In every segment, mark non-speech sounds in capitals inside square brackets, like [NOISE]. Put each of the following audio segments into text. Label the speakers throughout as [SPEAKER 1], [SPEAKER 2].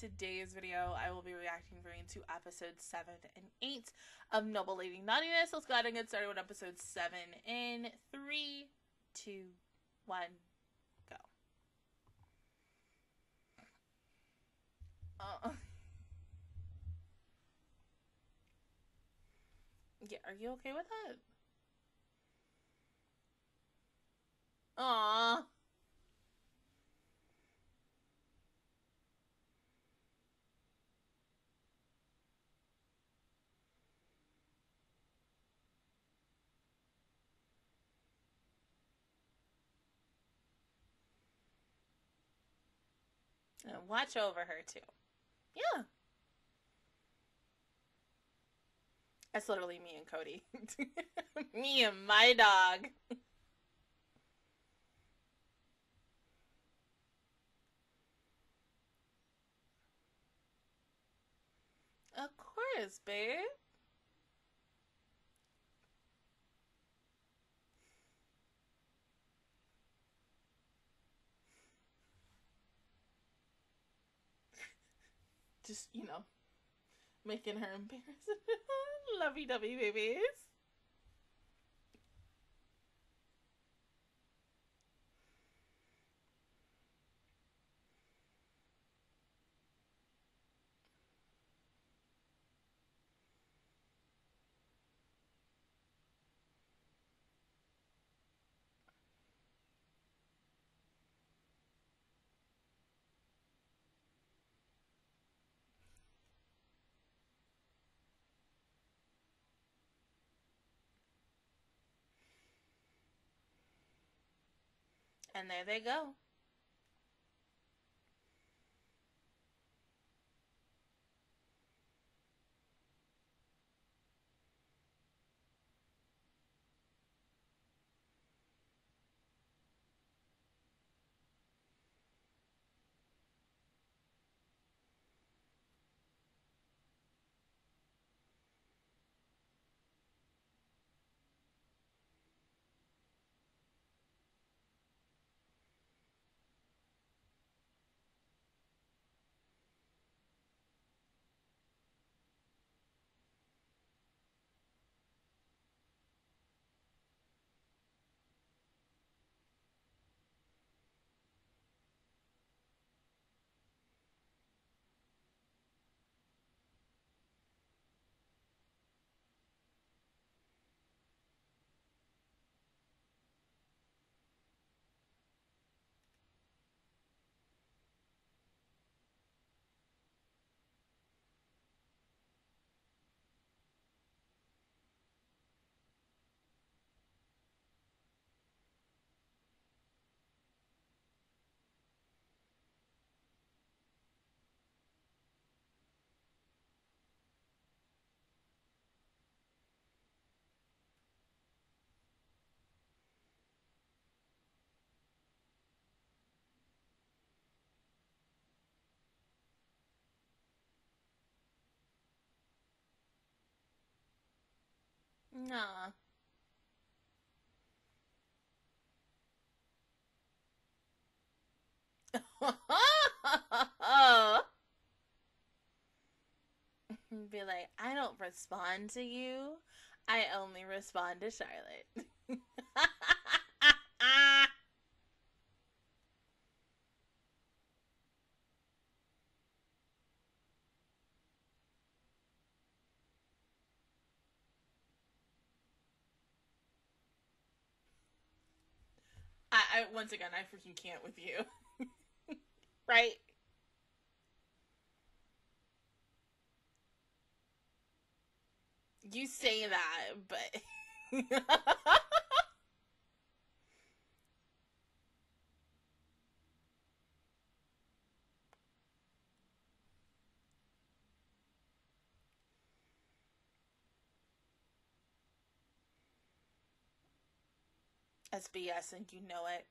[SPEAKER 1] today's video, I will be reacting to episodes 7 and 8 of Noble Lady Naughtiness. Let's go ahead and get started with episode 7 in 3, 2, 1, go. Uh, [LAUGHS] yeah, are you okay with that? Aww. And [LAUGHS] watch over her too. Yeah. That's literally me and Cody. [LAUGHS] me and my dog. Of course, babe. Just, you know, making her embarrassed. [LAUGHS] Lovey dovey babies. And there they go. Nah. [LAUGHS] Be like, I don't respond to you. I only respond to Charlotte. [LAUGHS] I, once again, I freaking can't with you. [LAUGHS] right? You say that, but. [LAUGHS] SBS and you know it.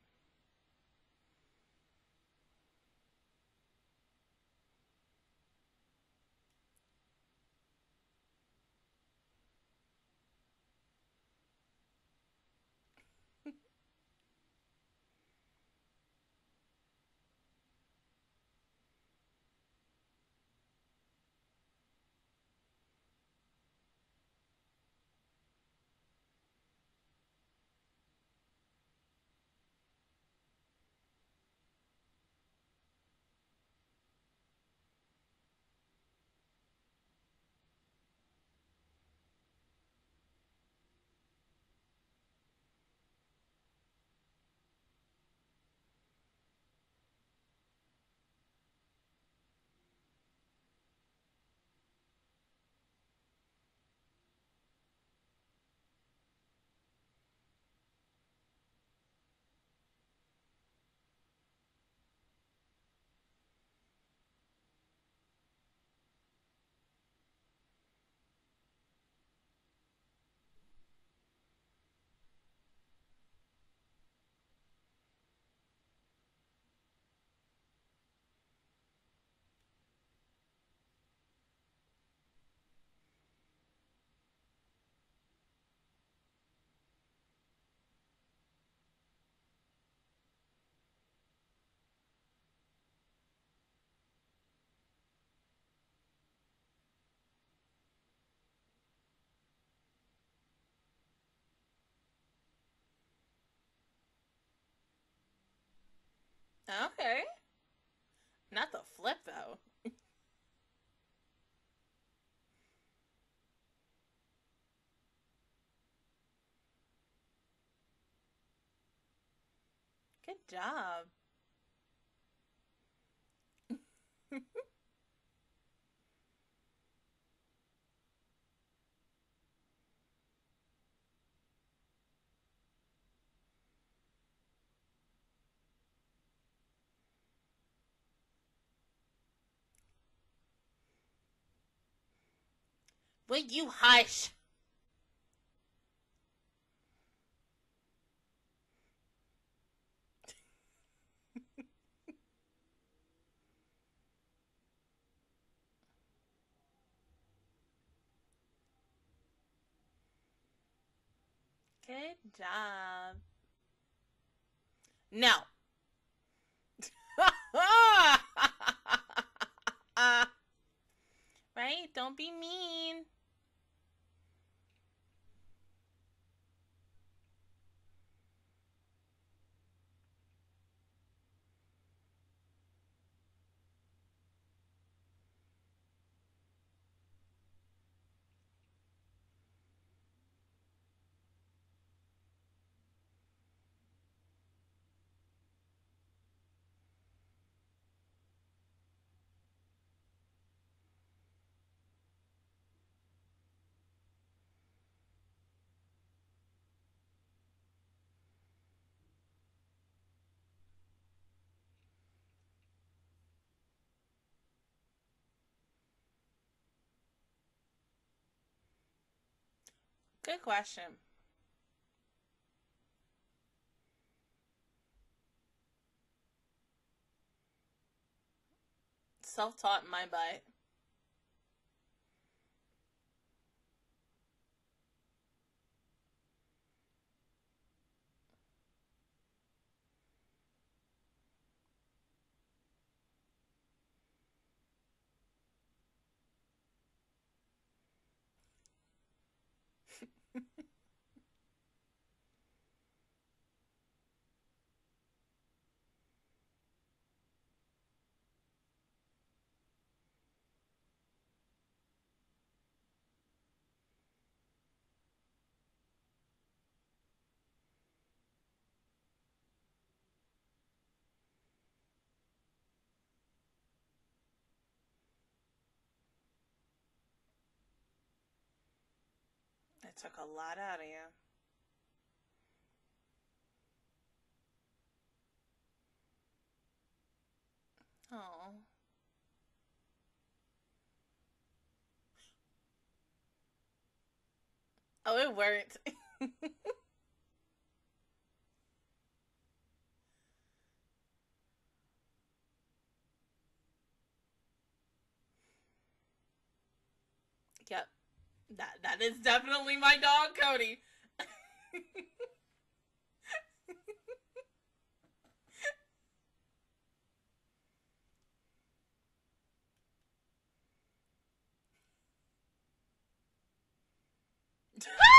[SPEAKER 1] Okay. Not the flip though. [LAUGHS] Good job. Will you hush? [LAUGHS] Good job. No. [LAUGHS] right? Don't be mean. Good question. Self taught in my butt. Took a lot out of you. Oh. Oh, it worked. [LAUGHS] That that is definitely my dog, Cody. [LAUGHS]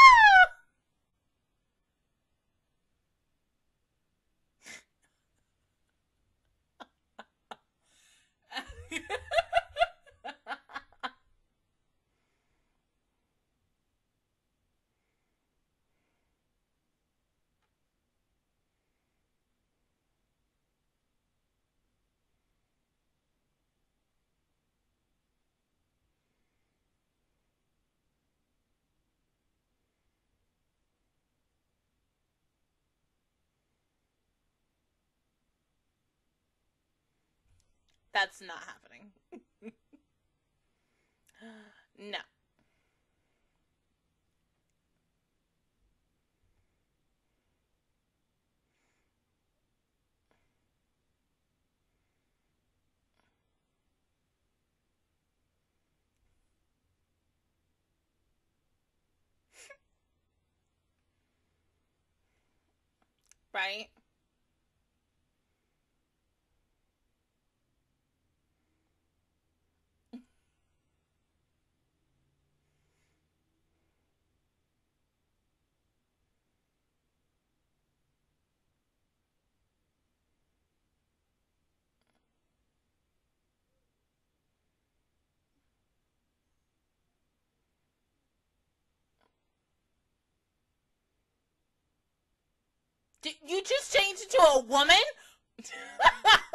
[SPEAKER 1] That's not happening. [LAUGHS] no. [LAUGHS] right? Did you just change into a woman? [LAUGHS]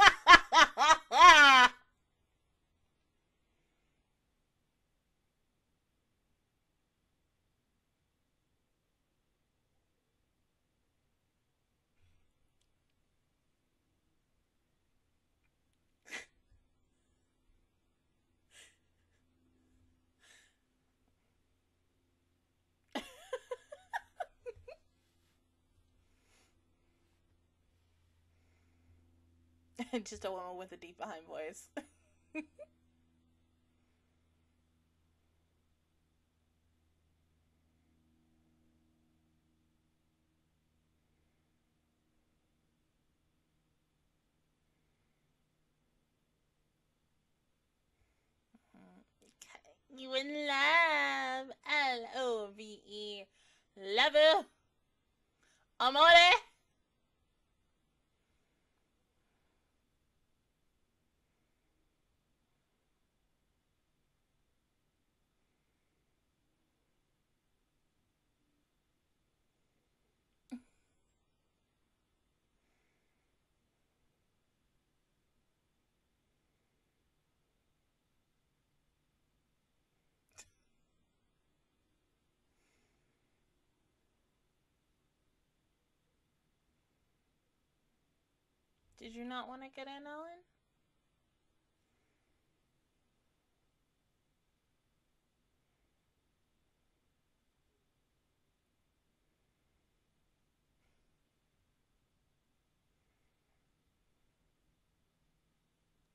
[SPEAKER 1] [LAUGHS] just a woman with a deep behind voice. [LAUGHS] You in love. L O V E. Love. Amore. Did you not want to get in, Ellen?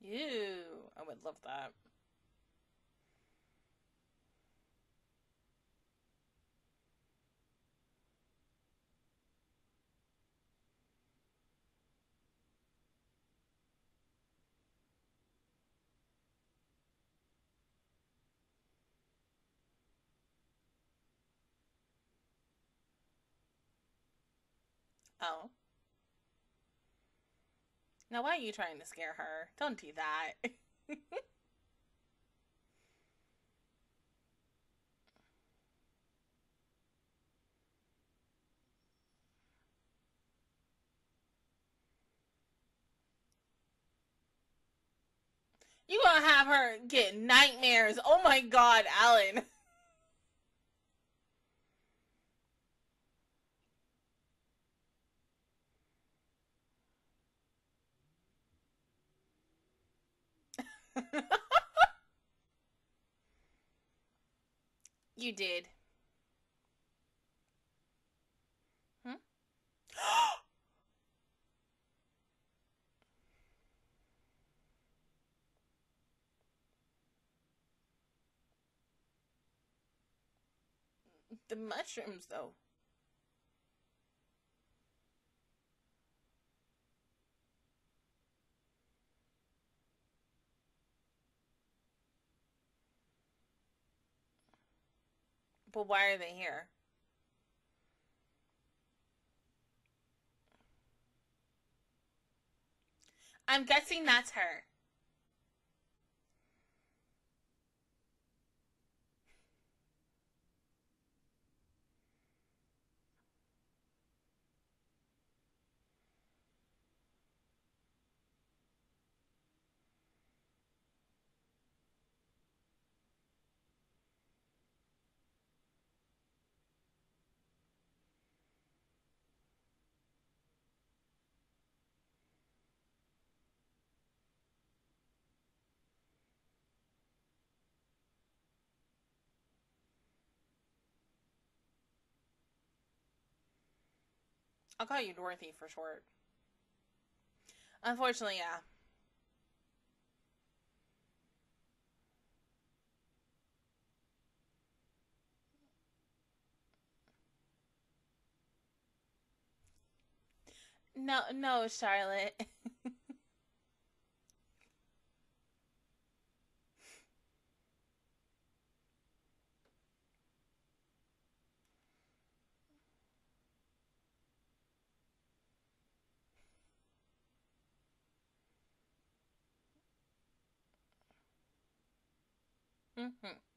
[SPEAKER 1] Ew, I would love that. Oh. Now, why are you trying to scare her? Don't do that. [LAUGHS] you gonna have her get nightmares. Oh my god, Allen. [LAUGHS] [LAUGHS] you did. [GASPS] The mushrooms, though. But why are they here? I'm guessing that's her. I'll call you Dorothy for short. Unfortunately, yeah. No, no, Charlotte. [LAUGHS] mm-hmm.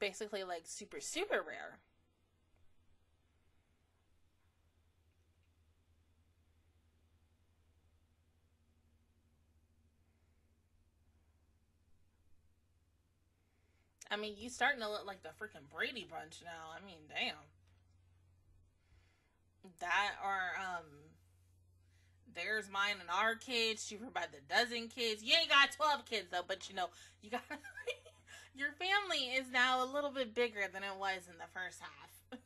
[SPEAKER 1] Basically like super super rare. I mean, you starting to look like the freaking Brady Bunch now. I mean, damn. That or um, there's mine and our kids. Cheaper by the dozen kids. You ain't got twelve kids though, but you know you got [LAUGHS] your family is now a little bit bigger than it was in the first half.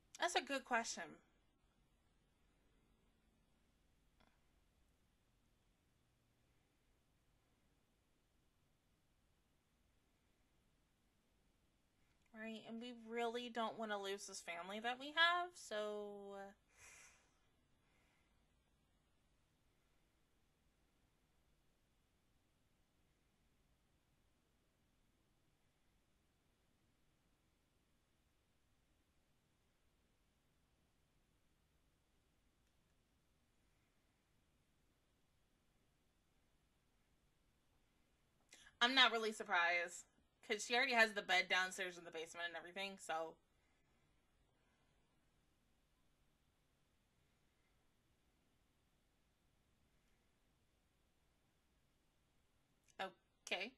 [SPEAKER 1] [LAUGHS] That's a good question. Right, and we really don't want to lose this family that we have, so. Uh, I'm not really surprised because she already has the bed downstairs in the basement and everything. So. Okay.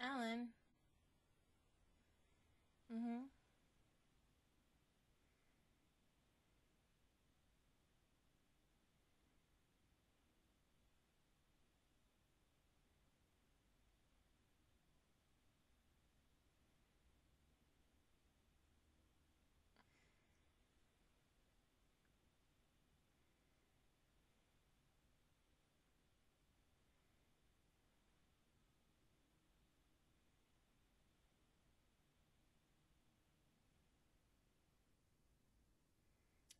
[SPEAKER 1] Allen. Mm-hmm.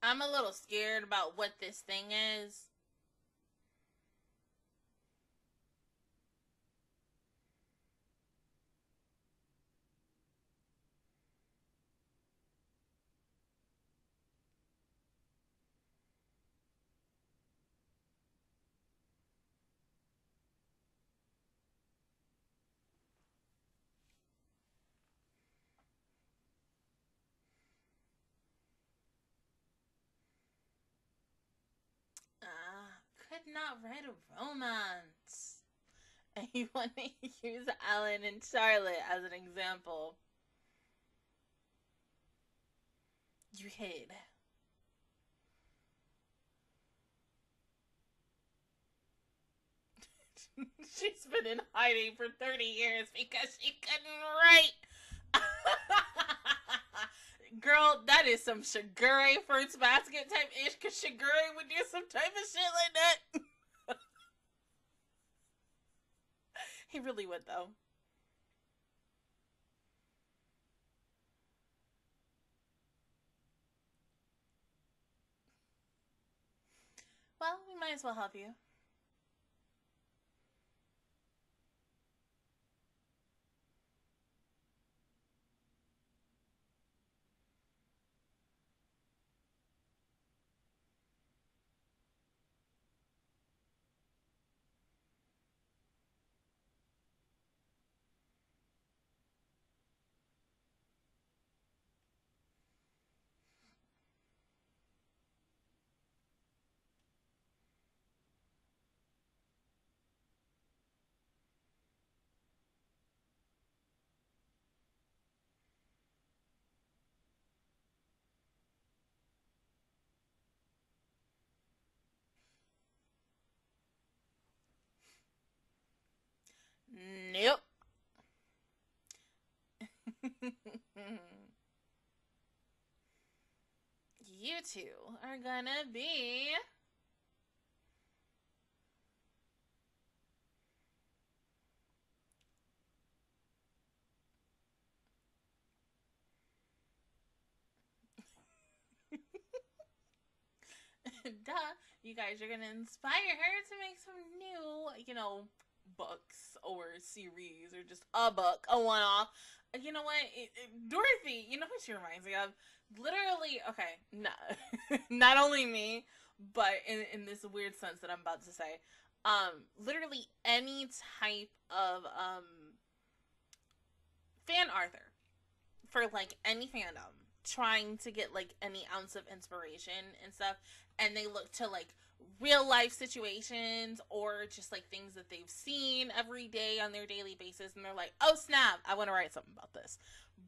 [SPEAKER 1] I'm a little scared about what this thing is. Not write a romance. [LAUGHS] And you want to [LAUGHS] use Allen and Charlotte as an example. You hate. [LAUGHS] She's been in hiding for 30 years because she couldn't write. Girl, that is some Shigure fruits basket type ish, because Shigure would do some type of shit like that. [LAUGHS] he really would, though. Well, we might as well help you. Nope. You two are gonna be. [LAUGHS] Duh, you guys are gonna inspire her to make some new, you know, books or series or just a book, a one off. You know what? It, it, Dorothy, you know what she reminds me of? Literally, okay, no, [LAUGHS] not only me, but in, in this weird sense that I'm about to say, um, literally any type of um fan Arthur for like any fandom trying to get like any ounce of inspiration and stuff and they look to like real life situations or just like things that they've seen every day on their daily basis and they're like oh snap i want to write something about this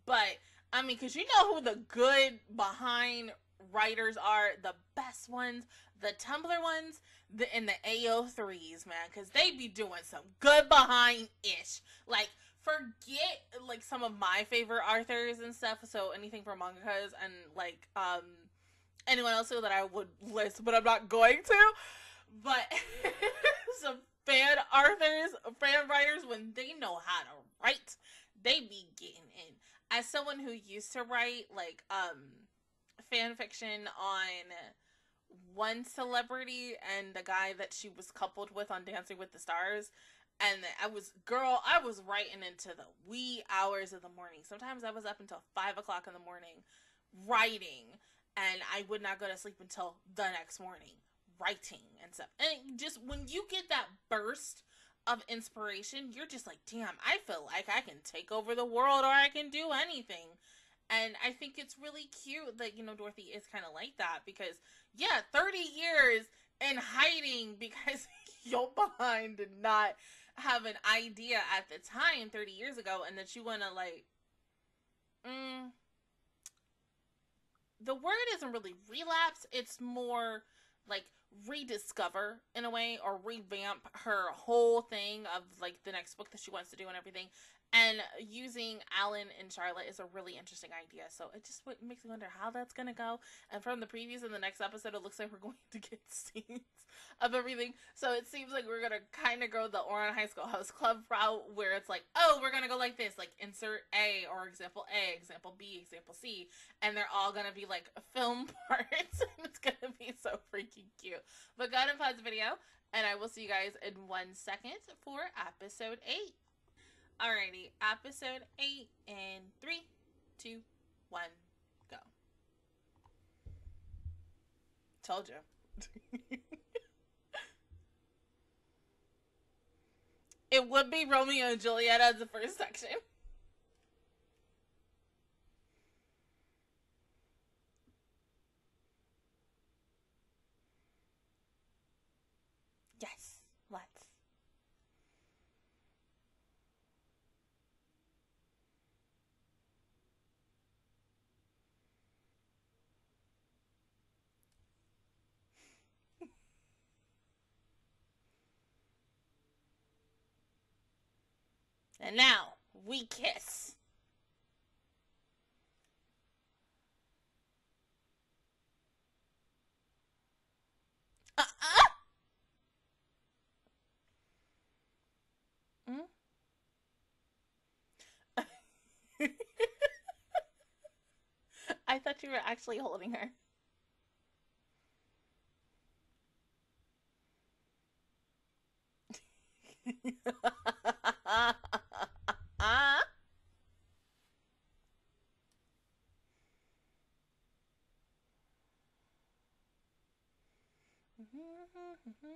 [SPEAKER 1] but i mean because you know who the good behind writers are the best ones the tumblr ones the in the ao3s man because they be doing some good behind ish like forget like some of my favorite authors and stuff. So anything from mangakas and like um anyone else that I would list, but I'm not going to. But [LAUGHS] some fan authors, fan writers, when they know how to write, they be getting in. As someone who used to write like um fan fiction on one celebrity and the guy that she was coupled with on Dancing with the Stars, and I was girl, I was writing into the wee hours of the morning. Sometimes I was up until five o'clock in the morning writing, and I would not go to sleep until the next morning writing and stuff. And just when you get that burst of inspiration, you're just like, damn, I feel like I can take over the world or I can do anything. And I think it's really cute that, you know, Dorothy is kind of like that because, yeah, 30 years in hiding [LAUGHS] because you're behind and not have an idea at the time 30 years ago and that you want to like mm, the word isn't really relapse it's more like rediscover in a way or revamp her whole thing of like the next book that she wants to do and everything and using Allen and Charlotte is a really interesting idea. So it just makes me wonder how that's going to go. And from the previews in the next episode, it looks like we're [LAUGHS] going to get scenes of everything. So it seems like we're going to kind of go the Ouran High School Host Club route where it's like, oh, we're going to go like this, like insert A or example A, example B, example C. And they're all going to be like film [LAUGHS] parts. [LAUGHS] it's going to be so freaking cute. But go ahead and pause the video. And I will see you guys in one second for episode 8. Alrighty, episode 8 in three, two, one, go. Told you. [LAUGHS] it would be Romeo and Juliet as the first section. And now we kiss. Uh-uh. Mm? [LAUGHS] I thought you were actually holding her. Mm-hmm.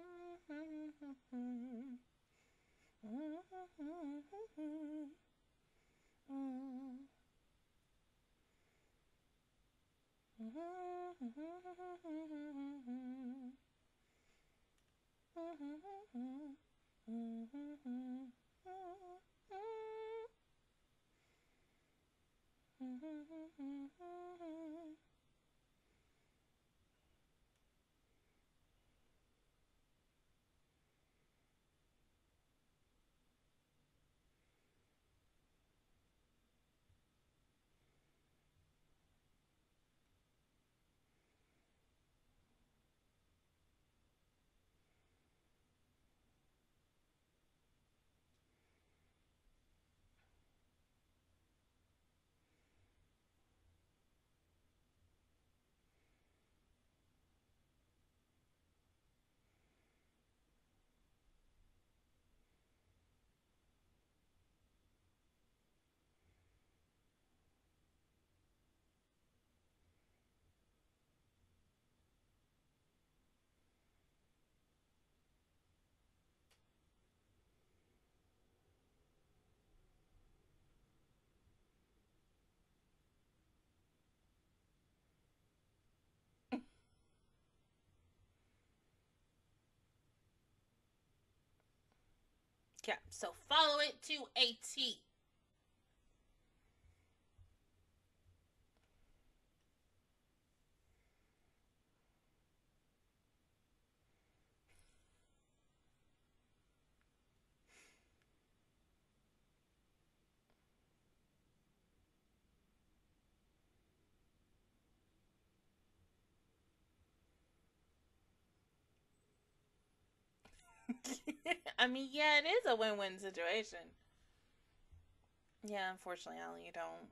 [SPEAKER 1] Yeah, so follow it to a T. [LAUGHS] I mean, yeah, it is a win win situation. Yeah, unfortunately, Allie, you don't.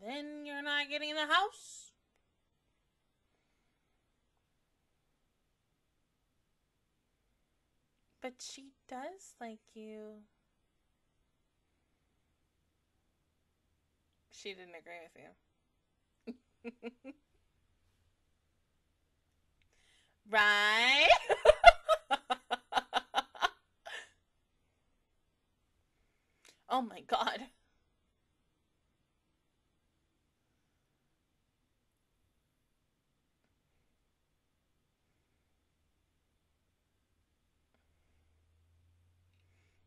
[SPEAKER 1] Then you're not getting the house. But she does like you. She didn't agree with you. [LAUGHS] right? [LAUGHS] oh my god.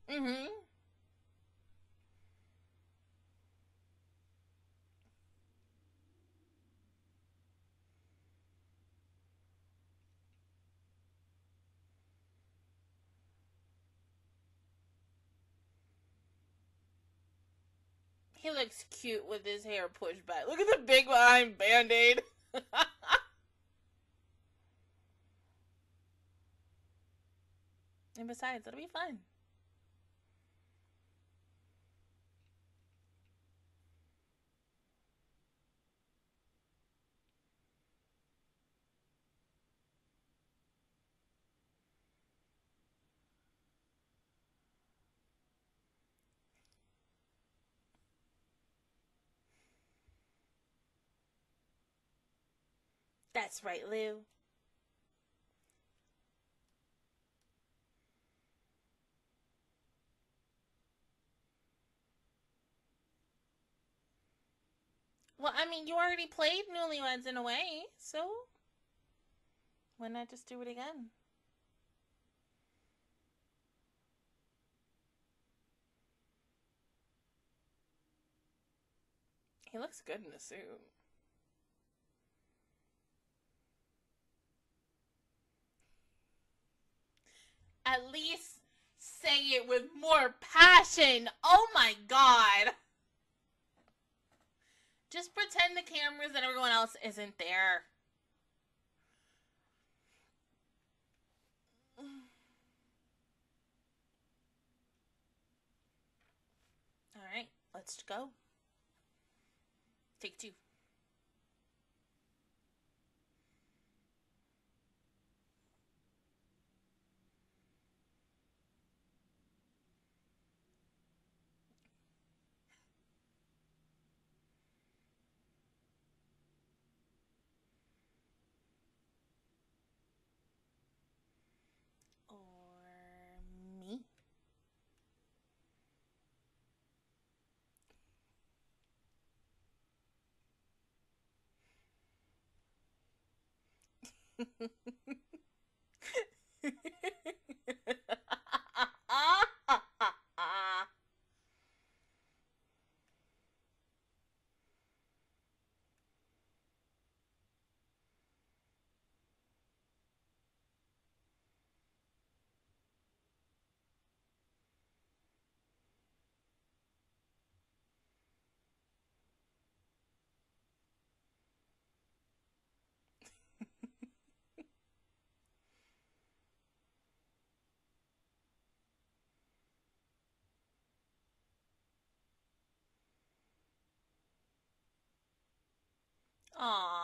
[SPEAKER 1] Mm-hmm. He looks cute with his hair pushed back. Look at the big behind band aid. [LAUGHS] and besides, it'll be fun. That's right, Lou. Well, I mean, you already played Newlyweds in a way, so why not just do it again? He looks good in a suit. At least say it with more passion. Oh my god. Just pretend the cameras and everyone else isn't there. All right, let's go. Take two. Or [LAUGHS] me. Aw.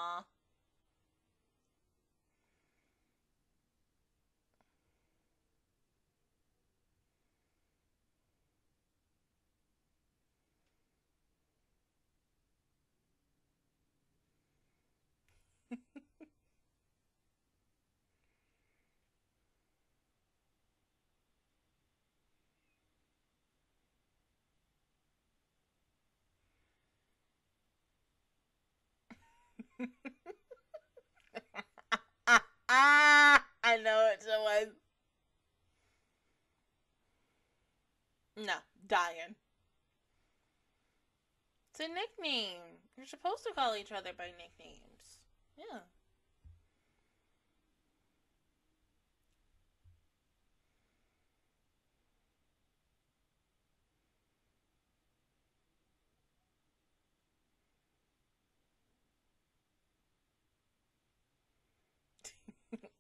[SPEAKER 1] [LAUGHS] I know it's the one. No, dying. It's a nickname. You're supposed to call each other by nicknames. Yeah.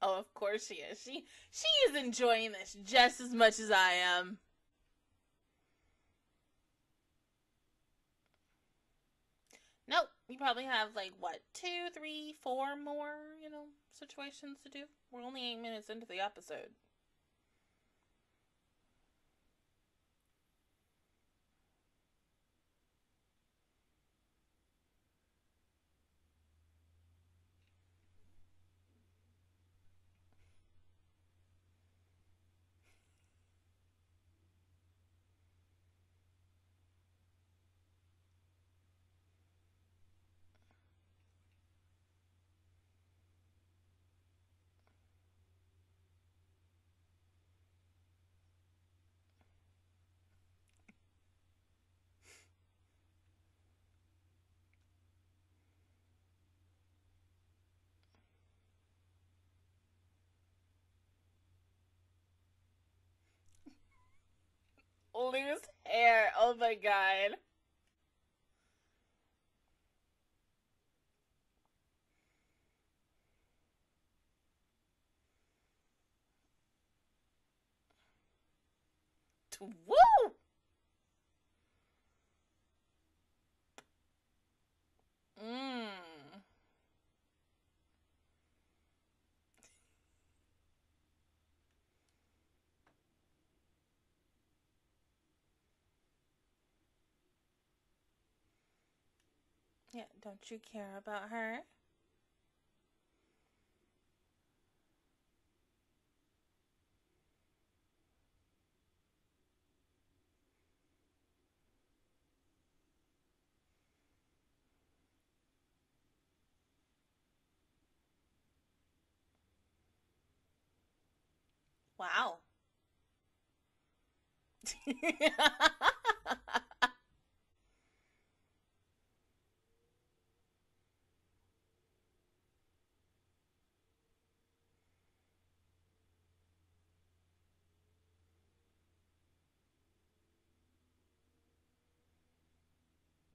[SPEAKER 1] Oh, of course she is. She she is enjoying this just as much as I am. Nope. You probably have like what two, three, four more, you know, situations to do. We're only eight minutes into the episode. Loose hair. Oh my god. Woo! Yeah, don't you care about her? Wow. [LAUGHS]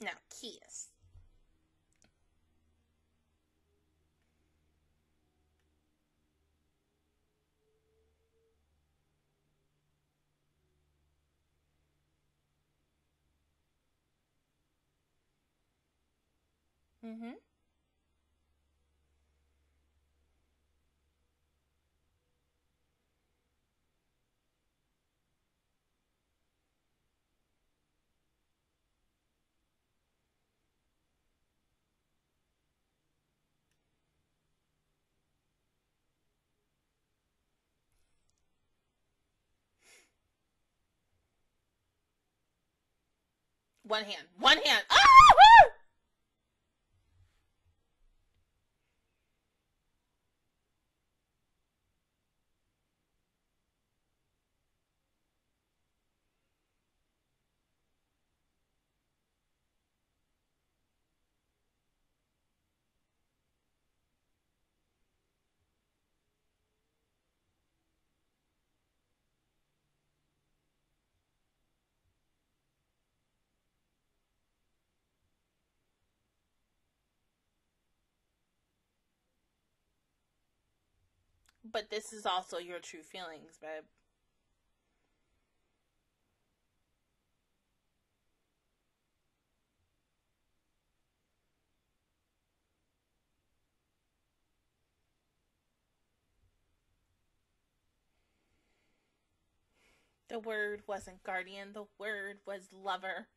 [SPEAKER 1] now kiss. Mm-hmm. One hand. One hand. Ah! But this is also your true feelings, babe. The word wasn't guardian, the word was lover.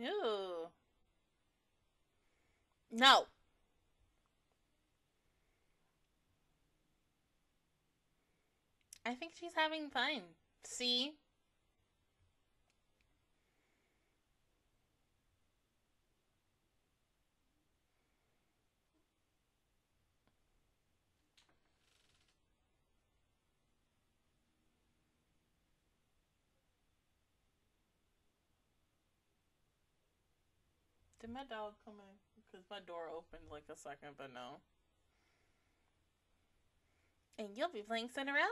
[SPEAKER 1] Ooh. No. I think she's having fun. See? Did my dog come in? Because my door opened like a second, but no. And you'll be playing Cinderella.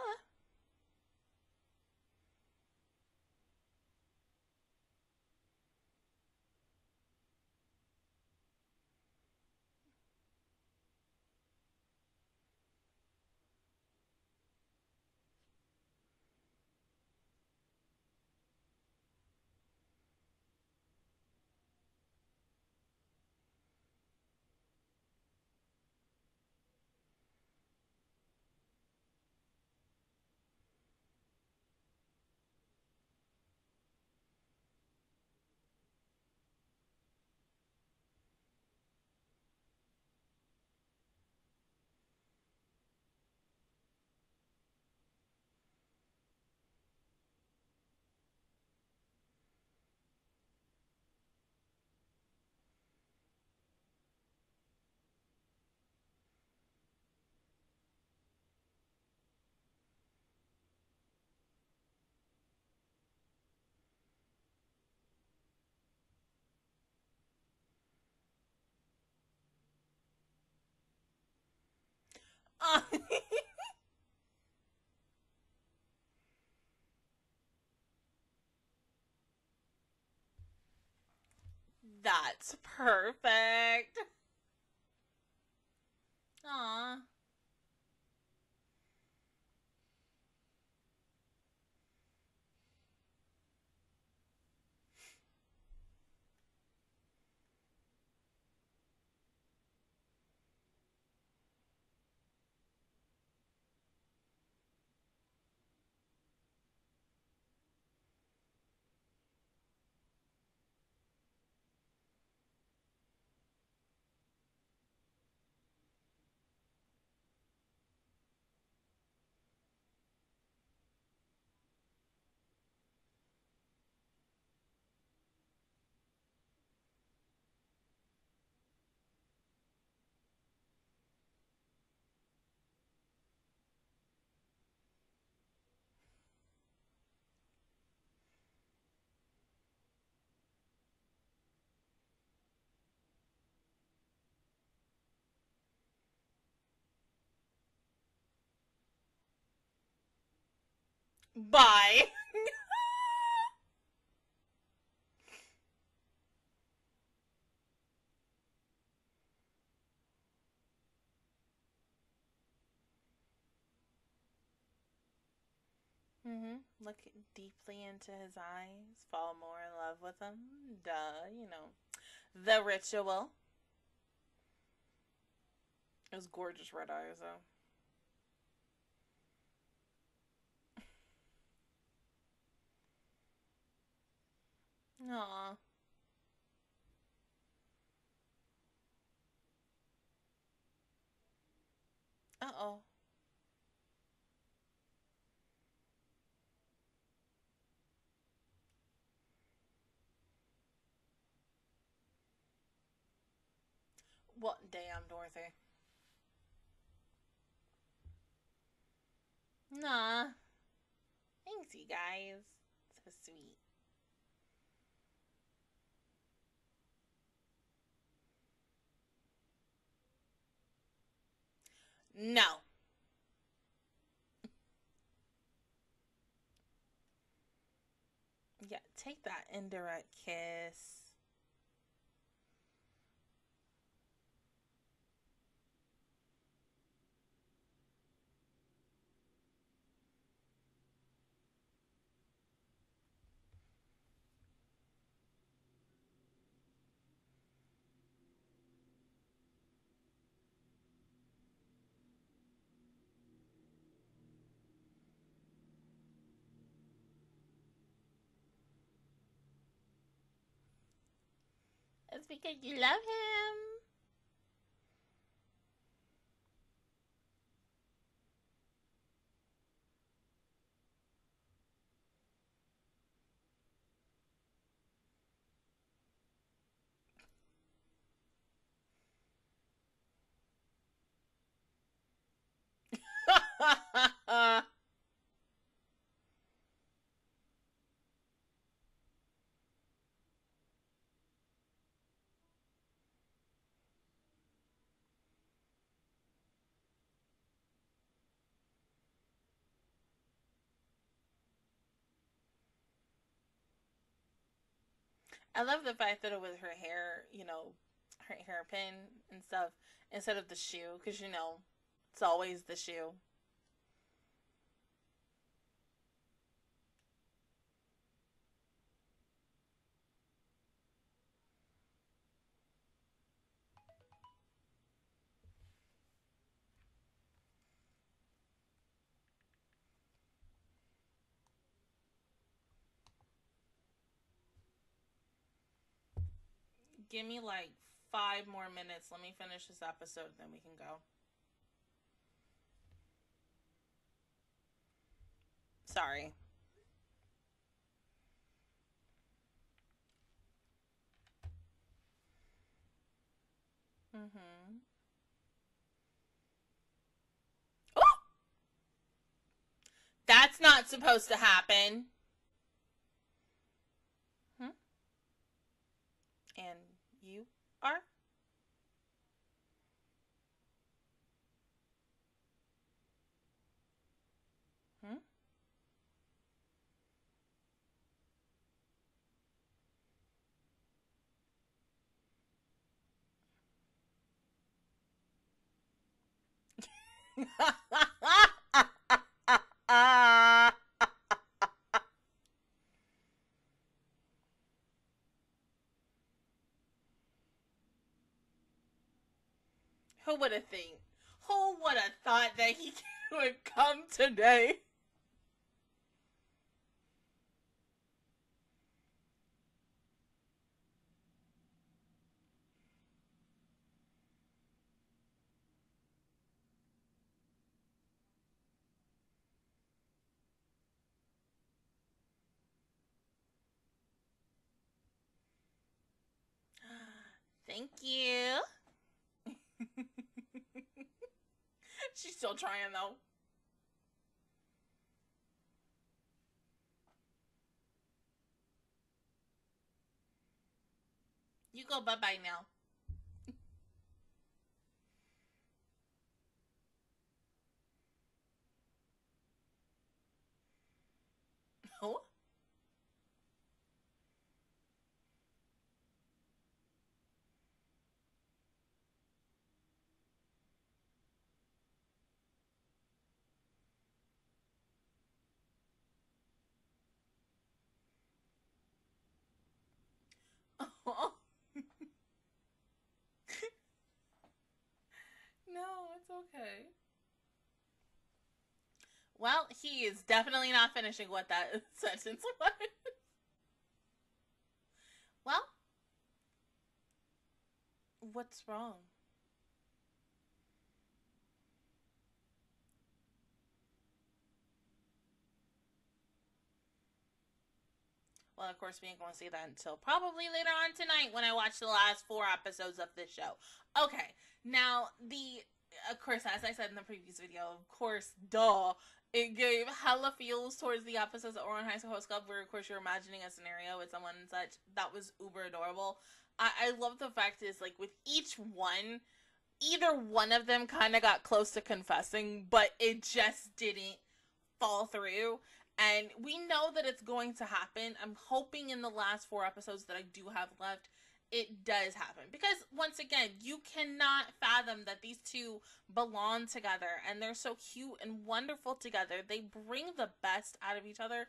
[SPEAKER 1] That's perfect. Aw. Bye. Mm-hmm. Look deeply into his eyes, fall more in love with him. Duh, you know. The ritual. Those gorgeous red eyes, though. Aw. Uh oh. What damn, Dorothy? Nah. Thanks, you guys. So sweet. No. Yeah, take that indirect kiss. Because you love him. I love the fact that it was her hair, you know, her hairpin and stuff instead of the shoe, because you know, it's always the shoe. Give me like five more minutes. Let me finish this episode, then we can go. Sorry. Mm-hmm. Oh! That's not supposed to happen. Hmm? And you are? Hmm? [LAUGHS] Who would have think? Who would have thought that he [LAUGHS] would come today? [GASPS] Thank you. [LAUGHS] [LAUGHS] She's still trying though. You go bye bye now. oh? no, okay. Well, he is definitely not finishing what that [LAUGHS] sentence was. well, what's wrong? Well, of course, we ain't to see that until probably later on tonight when I watch the last four episodes of this show. Okay, now the of course, as I said in the previous video, of course, duh, it gave hella feels towards the episodes of Ouran High School Host Club, where of course you're imagining a scenario with someone and such. That was uber adorable. I, I love the fact is like with each one, either one of them kind of got close to confessing, but it just didn't fall through and we know that it's going to happen. I'm hoping in the last four episodes that I do have left, it does happen. Because once again, you cannot fathom that these two belong together and they're so cute and wonderful together. They bring the best out of each other.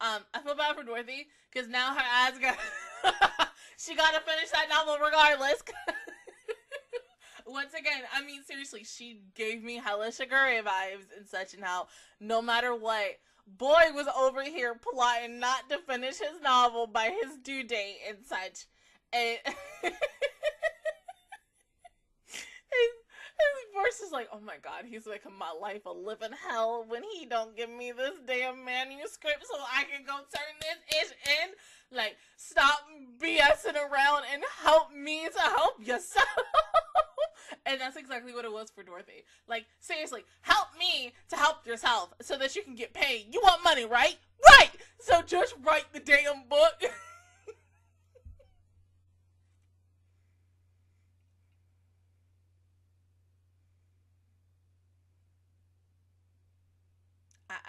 [SPEAKER 1] Um, I feel bad for Dorothy because now her ass got [LAUGHS] she got to finish that novel regardless. [LAUGHS] Once again, I mean seriously, she gave me hella Shigure vibes and such, and how no matter what, boy was over here plotting not to finish his novel by his due date and such. And [LAUGHS] his, his voice is like, oh my god, he's making my life a living hell when he don't give me this damn manuscript so I can go turn this ish in. Like, stop BSing around and help me to help yourself. [LAUGHS] and that's exactly what it was for Dorothy. Like, seriously, help me to help yourself so that you can get paid. You want money, right? Right! So just write the damn book. [LAUGHS]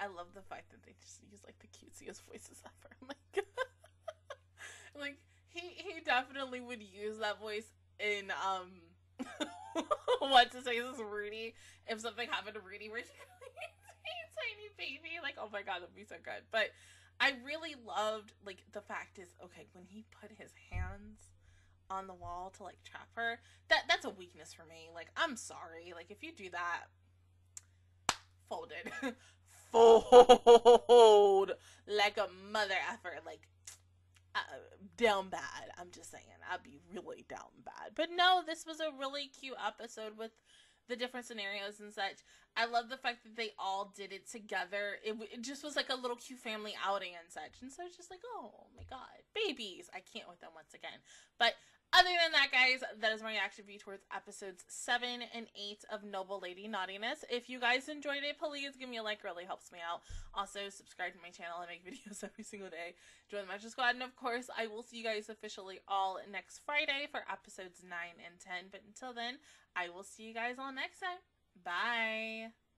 [SPEAKER 1] I, love the fact that they just use like the cutesiest voices ever. [LAUGHS] I'm like, [LAUGHS] like he he definitely would use that voice in um [LAUGHS] what to say this is Rudy. If something happened to Rudy where she tiny baby. Like oh my god that'd be so good. But I really loved like the fact is okay when he put his hands on the wall to like trap her that that's a weakness for me. Like I'm sorry. Like if you do that folded fold like a mother effort like uh, down bad. I'm just saying, I'd be really down bad. But no, this was a really cute episode with the different scenarios and such. I love the fact that they all did it together. It, it just was like a little cute family outing and such. And so it's just like, oh my god, babies! I can't with them once again. But other than that, guys, that is my reaction view towards episodes 7 and 8 of Noble Lady Naughtiness. If you guys enjoyed it, please give me a like, really helps me out. Also, subscribe to my channel. I make [LAUGHS] videos every single day. Join the Magic Squad. And of course, I will see you guys officially all next Friday for episodes 9 and 10. But until then, I will see you guys all next time. Bye.